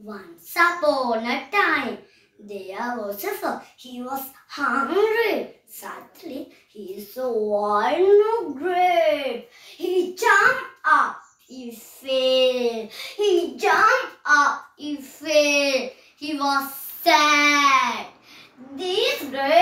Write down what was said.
Once upon a time, there was a fox. He was hungry. Suddenly, he saw a grape. He jumped up. He fell. He jumped up. He fell. He was sad. This grapes